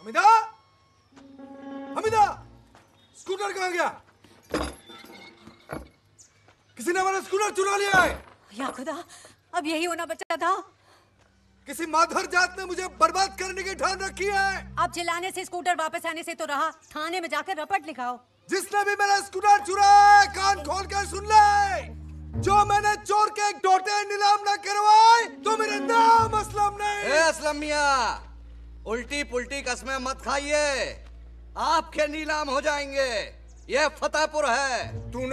Hamida Hamida scooter कहाँ गया? किसी ने हमारा स्कूटर चुरा लिया है? या खुदा अब यही होना बचा था। किसी माधर जात ने मुझे बर्बाद करने की ठान रखी है। अब चिल्लाने से स्कूटर वापस आने से तो रहा। थाने में जाकर रपट लिखाओ। जिसने भी मेरा स्कूटर चुराया है कान खोल कर सुन ले। जो मैंने चोर के टोटे नीलाम न करवाए तो मेरे नाम असलम नहीं। ए असलम मियाँ। उल्टी पुल्टी कस्में मत खाइए। आपके नीलाम हो जाएँगे। ये फतेहपुर है। तूने